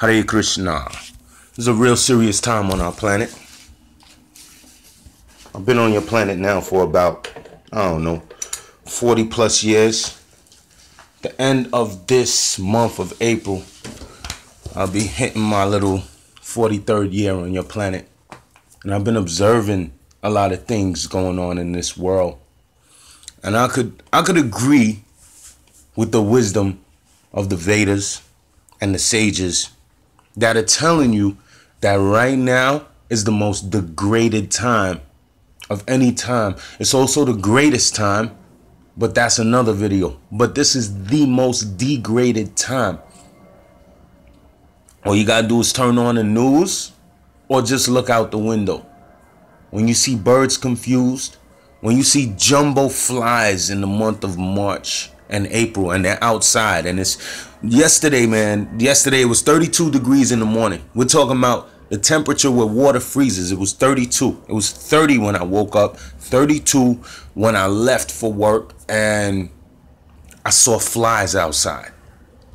Hare Krishna. This is a real serious time on our planet. I've been on your planet now for about, I don't know, 40 plus years. The end of this month of April, I'll be hitting my little 43rd year on your planet. And I've been observing a lot of things going on in this world. And I could I could agree with the wisdom of the Vedas and the sages that are telling you that right now is the most degraded time of any time. It's also the greatest time, but that's another video. But this is the most degraded time. All you gotta do is turn on the news or just look out the window. When you see birds confused, when you see jumbo flies in the month of March and April and they're outside and it's yesterday, man. Yesterday it was 32 degrees in the morning. We're talking about the temperature where water freezes. It was 32. It was 30 when I woke up, 32 when I left for work, and I saw flies outside.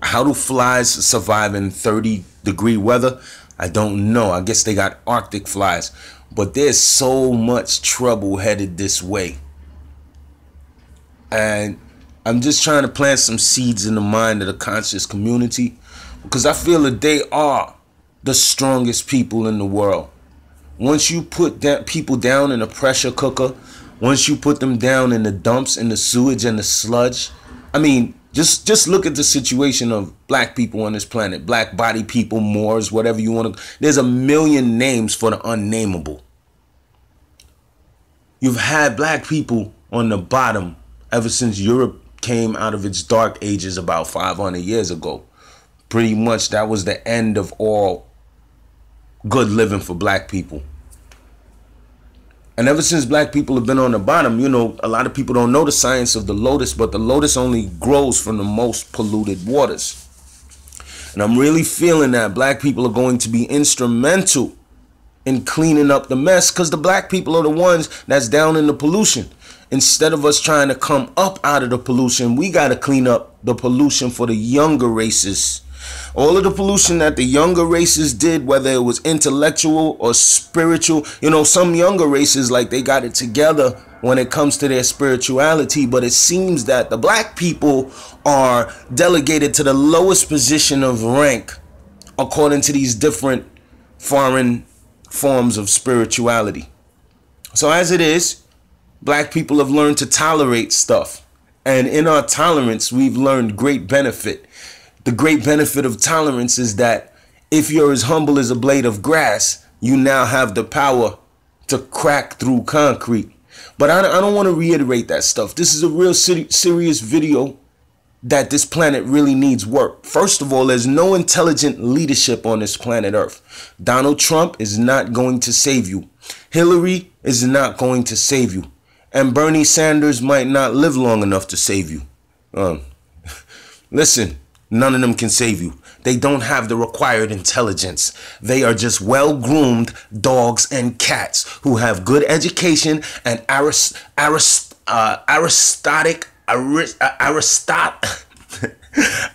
How do flies survive in 30 degree weather? I don't know. I guess they got Arctic flies. But there's so much trouble headed this way. And I'm just trying to plant some seeds in the mind of the conscious community because I feel that they are the strongest people in the world. Once you put that people down in a pressure cooker, once you put them down in the dumps in the sewage and the sludge, I mean, just just look at the situation of black people on this planet, black body people, Moors, whatever you want to. There's a million names for the unnameable. You've had black people on the bottom ever since Europe came out of its dark ages about 500 years ago. Pretty much that was the end of all good living for black people. And ever since black people have been on the bottom, you know, a lot of people don't know the science of the lotus, but the lotus only grows from the most polluted waters. And I'm really feeling that black people are going to be instrumental in cleaning up the mess because the black people are the ones that's down in the pollution instead of us trying to come up out of the pollution, we got to clean up the pollution for the younger races. All of the pollution that the younger races did, whether it was intellectual or spiritual, you know, some younger races, like they got it together when it comes to their spirituality, but it seems that the black people are delegated to the lowest position of rank according to these different foreign forms of spirituality. So, as it is, black people have learned to tolerate stuff. And in our tolerance, we've learned great benefit. The great benefit of tolerance is that if you're as humble as a blade of grass, you now have the power to crack through concrete. But I, I don't want to reiterate that stuff. This is a real serious video that this planet really needs work. First of all, there's no intelligent leadership on this planet Earth. Donald Trump is not going to save you. Hillary is not going to save you and Bernie Sanders might not live long enough to save you. Um, listen, none of them can save you. They don't have the required intelligence. They are just well groomed dogs and cats who have good education and arist, arist, uh, aristotic, arist, uh, aristot,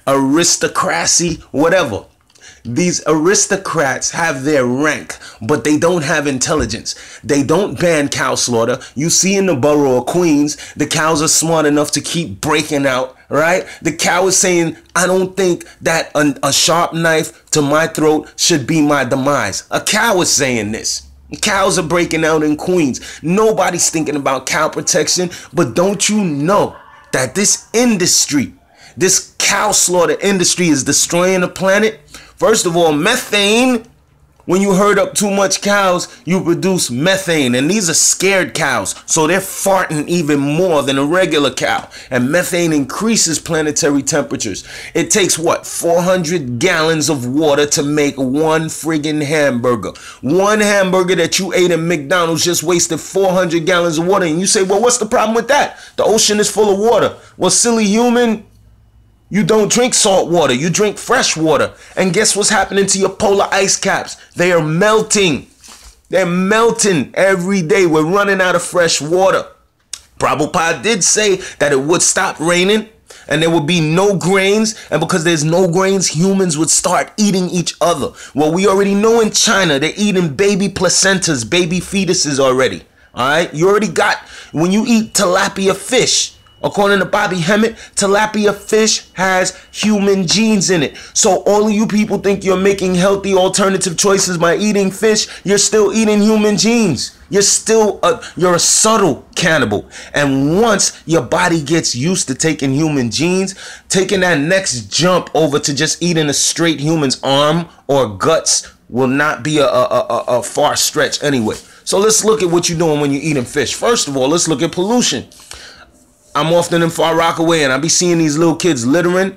aristocracy, whatever. These aristocrats have their rank, but they don't have intelligence. They don't ban cow slaughter. You see in the borough of Queens, the cows are smart enough to keep breaking out, right? The cow is saying, I don't think that a, a sharp knife to my throat should be my demise. A cow is saying this. Cows are breaking out in Queens. Nobody's thinking about cow protection, but don't you know that this industry, this cow slaughter industry is destroying the planet? First of all, methane. When you herd up too much cows, you produce methane, and these are scared cows, so they're farting even more than a regular cow. And methane increases planetary temperatures. It takes what 400 gallons of water to make one friggin' hamburger. One hamburger that you ate at McDonald's just wasted 400 gallons of water, and you say, "Well, what's the problem with that? The ocean is full of water." Well, silly human, you don't drink salt water, you drink fresh water. And guess what's happening to your polar ice caps? They are melting. They're melting every day. We're running out of fresh water. Prabhupada did say that it would stop raining and there would be no grains. And because there's no grains, humans would start eating each other. Well, we already know in China, they're eating baby placentas, baby fetuses already. All right. You already got, when you eat tilapia fish, According to Bobby Hemmitt, tilapia fish has human genes in it. So all of you people think you're making healthy alternative choices by eating fish, you're still eating human genes. You're still a, you're a subtle cannibal. And once your body gets used to taking human genes, taking that next jump over to just eating a straight human's arm or guts will not be a, a, a, a far stretch anyway. So let's look at what you're doing when you're eating fish. First of all, let's look at pollution. I'm often in Far Rockaway and I be seeing these little kids littering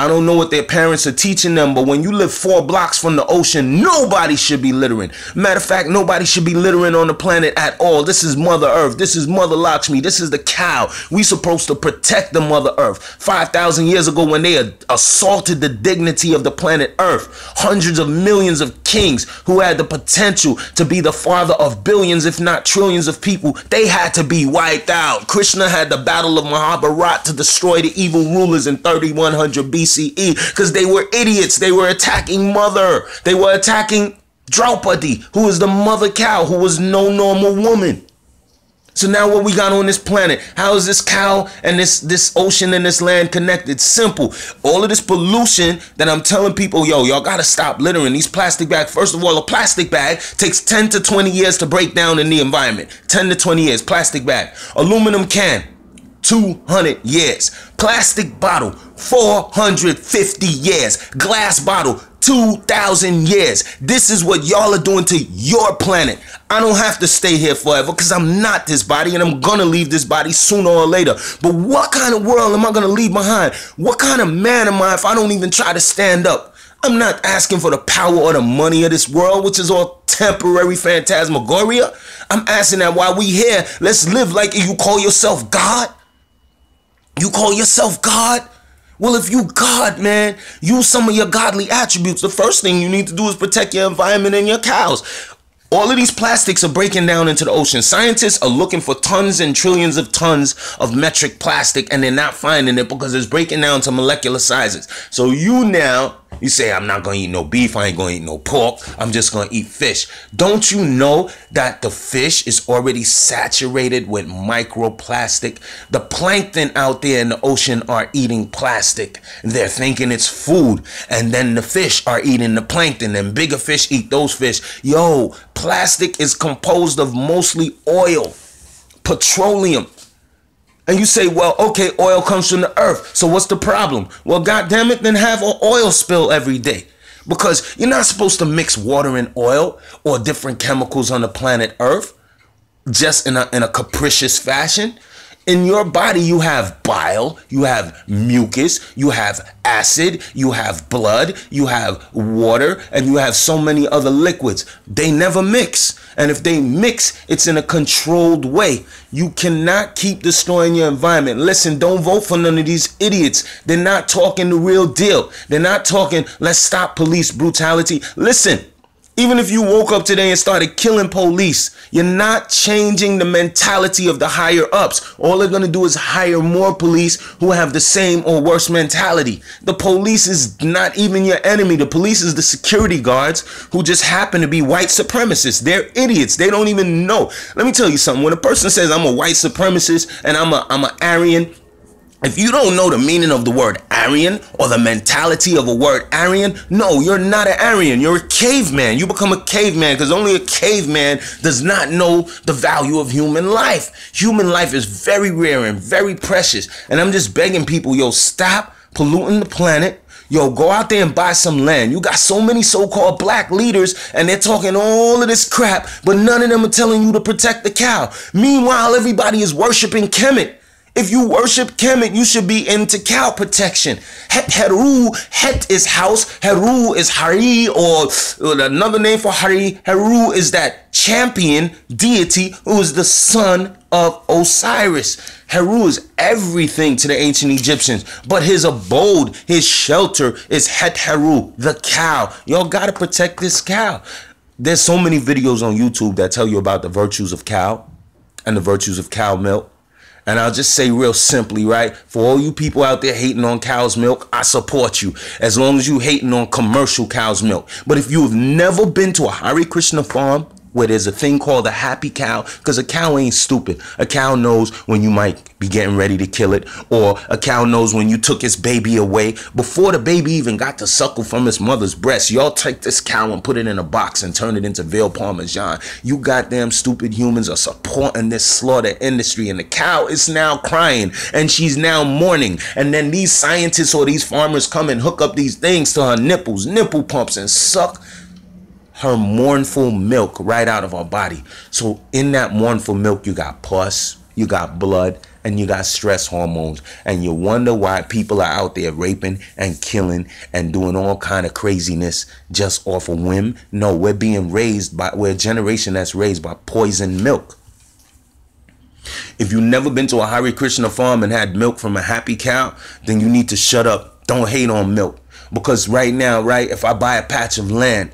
I don't know what their parents are teaching them, but when you live four blocks from the ocean, nobody should be littering. Matter of fact, nobody should be littering on the planet at all. This is Mother Earth. This is Mother Lakshmi. This is the cow. We supposed to protect the Mother Earth. 5,000 years ago when they assaulted the dignity of the planet Earth, hundreds of millions of kings who had the potential to be the father of billions, if not trillions of people, they had to be wiped out. Krishna had the battle of Mahabharat to destroy the evil rulers in 3100 BC. BCE because they were idiots. They were attacking mother. They were attacking Draupadi, who is the mother cow, who was no normal woman. So now what we got on this planet? How is this cow and this this ocean and this land connected? Simple. All of this pollution that I'm telling people, yo, y'all gotta stop littering these plastic bags. First of all, a plastic bag takes 10 to 20 years to break down in the environment. 10 to 20 years, plastic bag. Aluminum can, 200 years. Plastic bottle, 450 years. Glass bottle, 2,000 years. This is what y'all are doing to your planet. I don't have to stay here forever because I'm not this body and I'm going to leave this body sooner or later. But what kind of world am I going to leave behind? What kind of man am I if I don't even try to stand up? I'm not asking for the power or the money of this world, which is all temporary phantasmagoria. I'm asking that while we here, let's live like you call yourself God. Call yourself God? Well, if you God, man, use some of your godly attributes. The first thing you need to do is protect your environment and your cows. All of these plastics are breaking down into the ocean. Scientists are looking for tons and trillions of tons of metric plastic and they're not finding it because it's breaking down to molecular sizes. So you now you say, I'm not to eat no beef. I ain't to eat no pork. I'm just to eat fish. Don't you know that the fish is already saturated with microplastic? The plankton out there in the ocean are eating plastic. They're thinking it's food. And then the fish are eating the plankton and bigger fish eat those fish. Yo, plastic is composed of mostly oil, petroleum, and you say, well, okay, oil comes from the earth. So what's the problem? Well, God damn it, then have an oil spill every day. Because you're not supposed to mix water and oil or different chemicals on the planet Earth just in a, in a capricious fashion in your body you have bile, you have mucus, you have acid, you have blood, you have water, and you have so many other liquids. They never mix. And if they mix, it's in a controlled way. You cannot keep destroying your environment. Listen, don't vote for none of these idiots. They're not talking the real deal. They're not talking, let's stop police brutality. Listen, even if you woke up today and started killing police, you're not changing the mentality of the higher ups. All they're going to do is hire more police who have the same or worse mentality. The police is not even your enemy. The police is the security guards who just happen to be white supremacists. They're idiots. They don't even know. Let me tell you something. When a person says I'm a white supremacist and I'm a I'm an Aryan if you don't know the meaning of the word Aryan or the mentality of a word Aryan, no, you're not an Aryan. You're a caveman. You become a caveman because only a caveman does not know the value of human life. Human life is very rare and very precious. And I'm just begging people, yo, stop polluting the planet. Yo, go out there and buy some land. You got so many so-called black leaders and they're talking all of this crap, but none of them are telling you to protect the cow. Meanwhile, everybody is worshiping Kemet. If you worship Kemet, you should be into cow protection. Het Heru, Het is house. Heru is Hari, or another name for Hari. Heru is that champion deity who is the son of Osiris. Heru is everything to the ancient Egyptians, but his abode, his shelter is Het Heru, the cow. Y'all gotta protect this cow. There's so many videos on YouTube that tell you about the virtues of cow and the virtues of cow milk And I'll just say real simply, right? For all you people out there hating on cow's milk, I support you. As long as you hating on commercial cow's milk. But if you've never been to a Hare Krishna farm, where there's a thing called a happy cow because a cow ain't stupid. A cow knows when you might be getting ready to kill it, or a cow knows when you took its baby away before the baby even got to suckle from its mother's breast. Y'all take this cow and put it in a box and turn it into veal parmesan. You goddamn stupid humans are supporting this slaughter industry, and the cow is now crying and she's now mourning. And then these scientists or these farmers come and hook up these things to her nipples, nipple pumps, and suck her mournful milk right out of her body. So in that mournful milk, you got pus, you got blood, and you got stress hormones. And you wonder why people are out there raping and killing and doing all kind of craziness just off a whim. No, we're being raised by we're a generation that's raised by poison milk. If you've never been to a Hare Krishna farm and had milk from a happy cow, then you need to shut up. Don't hate on milk. Because right now, right, if I buy a patch of land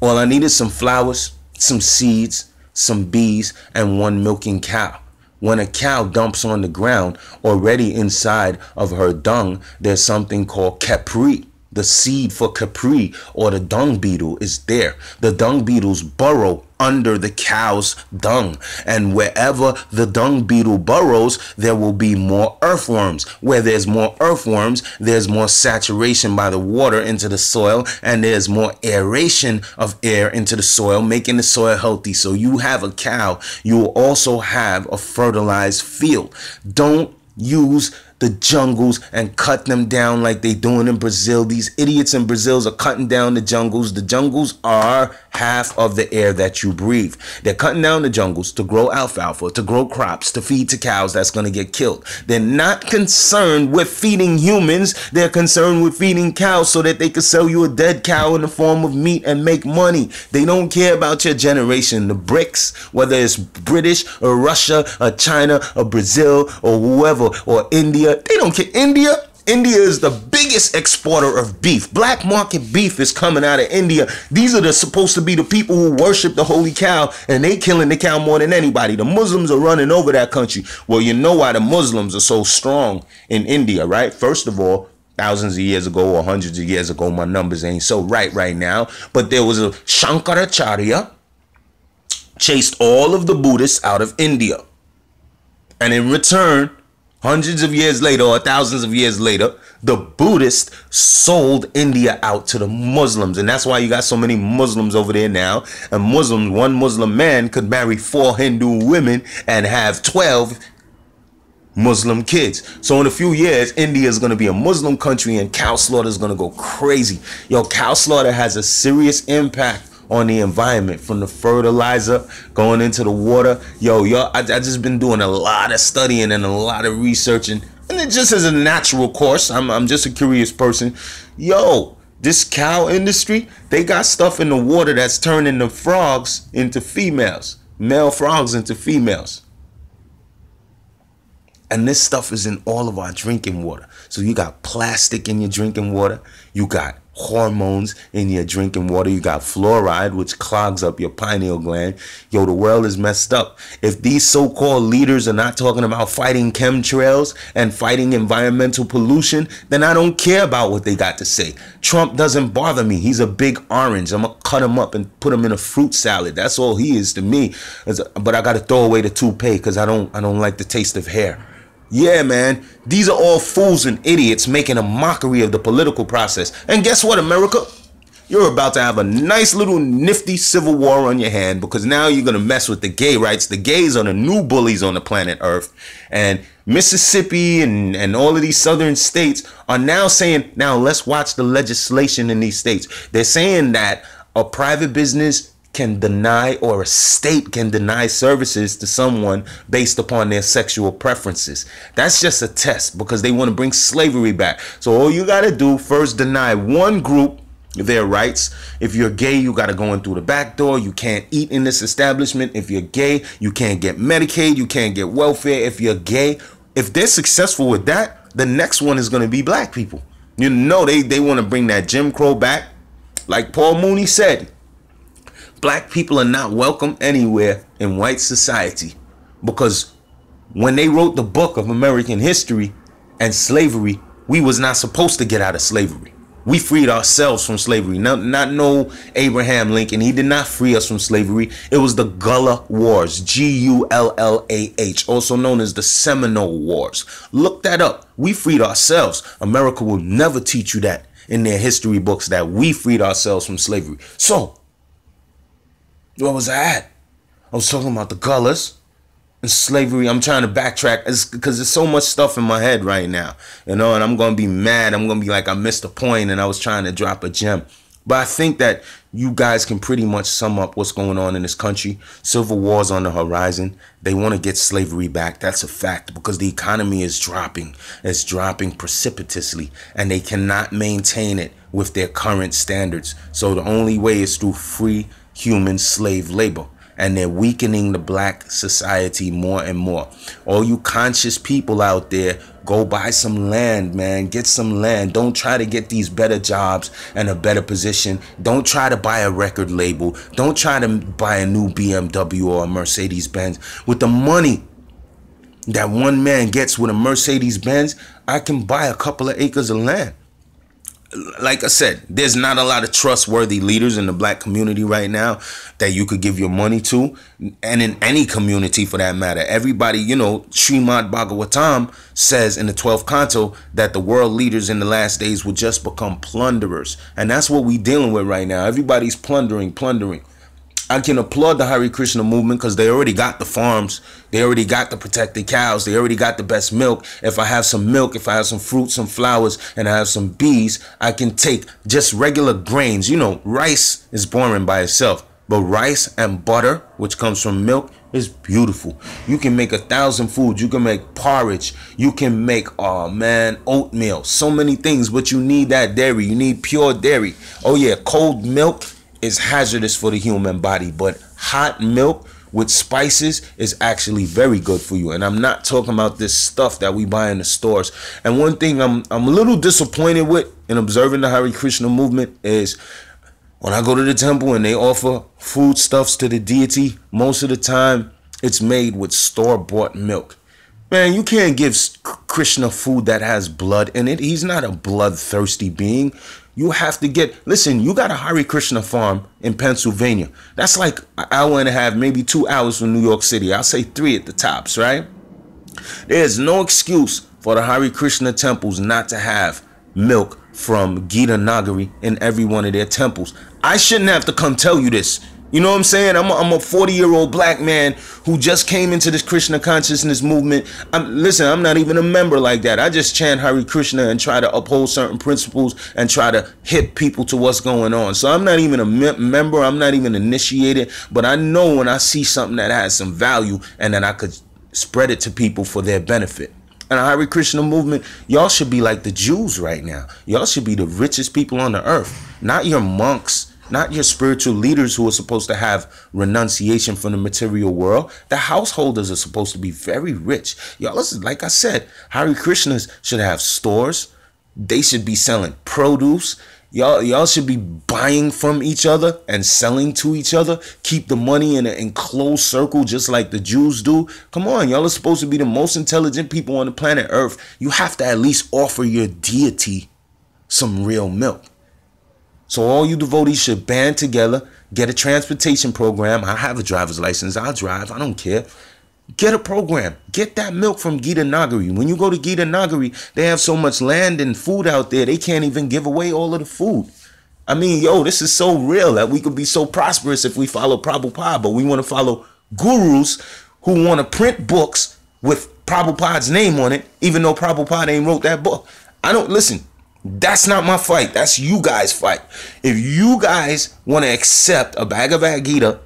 all I need is some flowers, some seeds, some bees, and one milking cow. When a cow dumps on the ground, already inside of her dung, there's something called Khepri. The seed for Khepri or the dung beetle is there. The dung beetles burrow under the cow's dung. And wherever the dung beetle burrows, there will be more earthworms. Where there's more earthworms, there's more saturation by the water into the soil, and there's more aeration of air into the soil, making the soil healthy. So you have a cow, you will also have a fertilized field. Don't use the jungles and cut them down like they doing in Brazil. These idiots in Brazil are cutting down the jungles. The jungles are half of the air that you breathe. They're cutting down the jungles to grow alfalfa, to grow crops, to feed to cows that's going to get killed. They're not concerned with feeding humans. They're concerned with feeding cows so that they can sell you a dead cow in the form of meat and make money. They don't care about your generation. The BRICS, whether it's British or Russia or China or Brazil or whoever or India, they don't care. India, India is the biggest exporter of beef. Black market beef is coming out of India. These are the supposed to be the people who worship the holy cow, and they killing the cow more than anybody. The Muslims are running over that country. Well, you know why the Muslims are so strong in India, right? First of all, thousands of years ago or hundreds of years ago, my numbers ain't so right right now. But there was a Shankaracharya chased all of the Buddhists out of India. And in return, Hundreds of years later, or thousands of years later, the Buddhists sold India out to the Muslims. And that's why you got so many Muslims over there now. And Muslims, one Muslim man could marry four Hindu women and have 12 Muslim kids. So in a few years, India is going to be a Muslim country and cow slaughter is going to go crazy. Yo, cow slaughter has a serious impact on the environment from the fertilizer going into the water. Yo, yo, I, I just been doing a lot of studying and a lot of researching, and it just as a natural course. I'm, I'm just a curious person. Yo, this cow industry, they got stuff in the water that's turning the frogs into females, male frogs into females. And this stuff is in all of our drinking water. So you got plastic in your drinking water. You got hormones in your drinking water. You got fluoride, which clogs up your pineal gland. Yo, the world is messed up. If these so called leaders are not talking about fighting chemtrails and fighting environmental pollution, then I don't care about what they got to say. Trump doesn't bother me. He's a big orange. I'm going to cut him up and put him in a fruit salad. That's all he is to me. But I got to throw away the toupee because I don't, I don't like the taste of hair. Yeah, man. These are all fools and idiots making a mockery of the political process. And guess what, America? You're about to have a nice little nifty civil war on your hand because now you're going to mess with the gay rights. The gays are the new bullies on the planet Earth. And Mississippi and, and all of these southern states are now saying, now let's watch the legislation in these states. They're saying that a private business can deny or a state can deny services to someone based upon their sexual preferences. That's just a test because they want to bring slavery back. So all you got to do first deny one group their rights. If you're gay, you got to go in through the back door. You can't eat in this establishment. If you're gay, you can't get Medicaid, you can't get welfare. If you're gay, if they're successful with that, the next one is going to be black people. You know they they want to bring that Jim Crow back. Like Paul Mooney said, Black people are not welcome anywhere in white society because when they wrote the book of American history and slavery, we was not supposed to get out of slavery. We freed ourselves from slavery. Not, not no Abraham Lincoln. He did not free us from slavery. It was the Gullah Wars. G U L L A H, also known as the Seminole Wars. Look that up. We freed ourselves. America will never teach you that in their history books that we freed ourselves from slavery. So, where was that? I was talking about the colors and slavery. I'm trying to backtrack because there's so much stuff in my head right now, you know, and I'm gonna be mad. I'm gonna be like I missed a point and I was trying to drop a gem. But I think that you guys can pretty much sum up what's going on in this country. Civil wars on the horizon. They want to get slavery back. That's a fact because the economy is dropping. It's dropping precipitously and they cannot maintain it with their current standards. So the only way is through free human slave labor and they're weakening the black society more and more. All you conscious people out there, go buy some land, man. Get some land. Don't try to get these better jobs and a better position. Don't try to buy a record label. Don't try to buy a new BMW or a Mercedes Benz. With the money that one man gets with a Mercedes Benz, I can buy a couple of acres of land like I said, there's not a lot of trustworthy leaders in the black community right now that you could give your money to, and in any community for that matter. Everybody, you know, Srimad Bhagavatam says in the 12th canto that the world leaders in the last days will just become plunderers. And that's what we're dealing with right now. Everybody's plundering, plundering. I can applaud the Hare Krishna movement because they already got the farms. They already got the protected cows. They already got the best milk. If I have some milk, if I have some fruit, some flowers, and I have some bees, I can take just regular grains. You know, rice is boring by itself, but rice and butter, which comes from milk, is beautiful. You can make a thousand foods. You can make porridge. You can make, oh man, oatmeal. So many things, but you need that dairy. You need pure dairy. Oh yeah, cold milk is hazardous for the human body, but hot milk with spices is actually very good for you. And I'm not talking about this stuff that we buy in the stores. And one thing I'm I'm a little disappointed with in observing the Hare Krishna movement is when I go to the temple and they offer foodstuffs to the deity, most of the time it's made with store-bought milk. Man, you can't give Krishna food that has blood in it. He's not a bloodthirsty being. You have to get, listen, you got a Hare Krishna farm in Pennsylvania. That's like an hour and a half, maybe two hours from New York City. I'll say three at the tops, right? There's no excuse for the Hare Krishna temples not to have milk from Gita Nagari in every one of their temples. I shouldn't have to come tell you this. You know what I'm saying? I'm a, I'm a 40 year old black man who just came into this Krishna consciousness movement. I'm listen. I'm not even a member like that. I just chant Hare Krishna and try to uphold certain principles and try to hit people to what's going on. So I'm not even a me- member. I'm not even initiated. But I know when I see something that has some value and that I could spread it to people for their benefit. And the Hare Krishna movement, y'all should be like the Jews right now. Y'all should be the richest people on the earth, not your monks not your spiritual leaders who are supposed to have renunciation from the material world. The householders are supposed to be very rich. Y'all, listen, like I said, Hare Krishnas should have stores. They should be selling produce. Y'all, y'all should be buying from each other and selling to each other. Keep the money in an enclosed circle, just like the Jews do. Come on, y'all are supposed to be the most intelligent people on the planet Earth. You have to at least offer your deity some real milk. So all you devotees should band together, get a transportation program. I have a driver's license. I'll drive. I don't care. Get a program. Get that milk from Gita Nagari. When you go to Gita Nagari, they have so much land and food out there, they can't even give away all of the food. I mean, yo, this is so real that we could be so prosperous if we follow Prabhupada, but we want to follow gurus who want to print books with Prabhupada's name on it, even though Prabhupada ain't wrote that book. I don't listen. That's not my fight. That's you guys' fight. If you guys want to accept a bag of Bhagavad Gita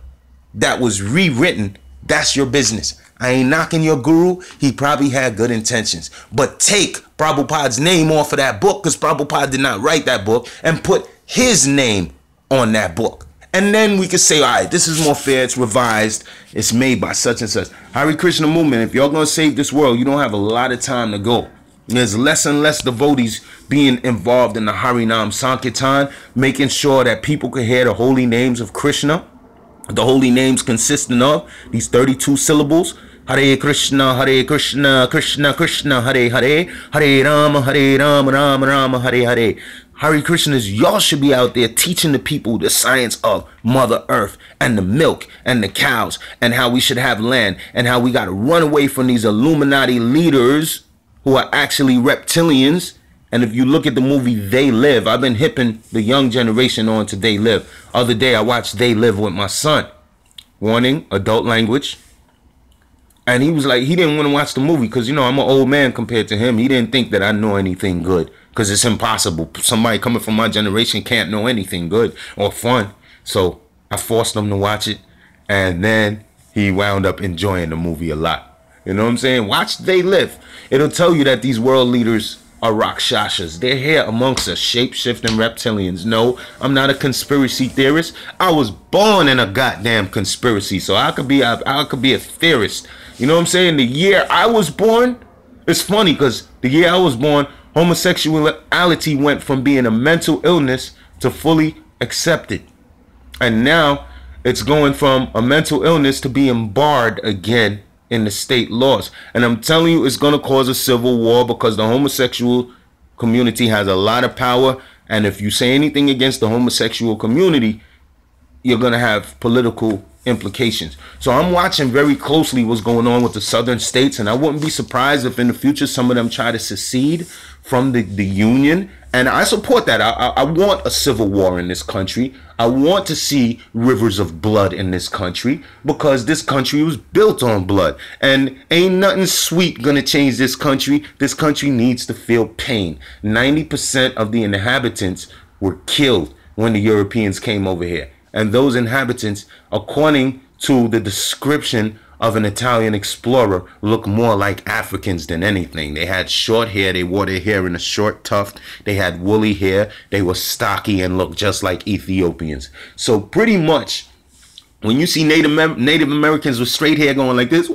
that was rewritten, that's your business. I ain't knocking your guru. He probably had good intentions. But take Prabhupada's name off of that book because Prabhupada did not write that book and put his name on that book. And then we could say, all right, this is more fair. It's revised. It's made by such and such. Hare Krishna movement, if y'all going to save this world, you don't have a lot of time to go. There's less and less devotees being involved in the Harinam Sankirtan, making sure that people can hear the holy names of Krishna. The holy names consisting of these 32 syllables Hare Krishna, Hare Krishna, Krishna Krishna, Hare Hare, Hare Rama, Hare Rama, Rama Rama, Hare Hare. Hare Krishnas, y'all should be out there teaching the people the science of Mother Earth and the milk and the cows and how we should have land and how we got to run away from these Illuminati leaders who are actually reptilians. And if you look at the movie They Live, I've been hipping the young generation on to They Live. Other day I watched They Live with my son. Warning, adult language. And he was like, he didn't want to watch the movie because, you know, I'm an old man compared to him. He didn't think that I know anything good because it's impossible. Somebody coming from my generation can't know anything good or fun. So I forced him to watch it, and then he wound up enjoying the movie a lot. You know what I'm saying? Watch They Live. It'll tell you that these world leaders are Rakshasas. They're here amongst us, shape-shifting reptilians. No, I'm not a conspiracy theorist. I was born in a goddamn conspiracy, so I could be a, I could be a theorist. You know what I'm saying? The year I was born, it's funny because the year I was born, homosexuality went from being a mental illness to fully accepted. And now it's going from a mental illness to being barred again in the state laws. And I'm telling you, it's going to cause a civil war because the homosexual community has a lot of power. And if you say anything against the homosexual community, you're going to have political implications. So I'm watching very closely what's going on with the southern states, and I wouldn't be surprised if in the future some of them try to secede from the, the union. And I support that. I, I, I want a civil war in this country. I want to see rivers of blood in this country because this country was built on blood. And ain't nothing sweet gonna change this country. This country needs to feel pain. 90% of the inhabitants were killed when the Europeans came over here and those inhabitants, according to the description of an Italian explorer, look more like Africans than anything. They had short hair, they wore their hair in a short tuft, they had woolly hair, they were stocky and looked just like Ethiopians. So pretty much when you see Native Native Americans with straight hair going like this,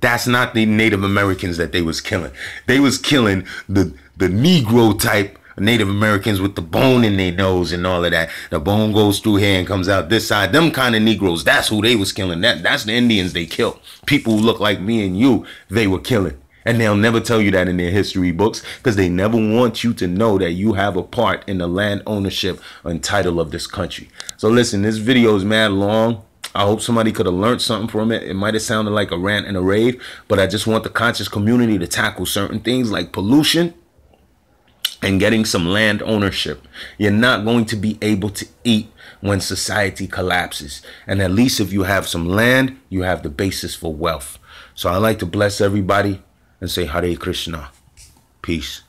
that's not the Native Americans that they was killing. They was killing the the Negro type Native Americans with the bone in their nose and all of that. The bone goes through here and comes out this side. Them kind of Negroes, that's who they was killing. That that's the Indians they killed. People who look like me and you, they were killing. And they'll never tell you that in their history books because they never want you to know that you have a part in the land ownership and title of this country. So listen, this video is mad long. I hope somebody could have learned something from it. It might have sounded like a rant and a rave, but I just want the conscious community to tackle certain things like pollution and getting some land ownership. You're not going to be able to eat when society collapses. And at least if you have some land, you have the basis for wealth. So I like to bless everybody and say Hare Krishna. Peace.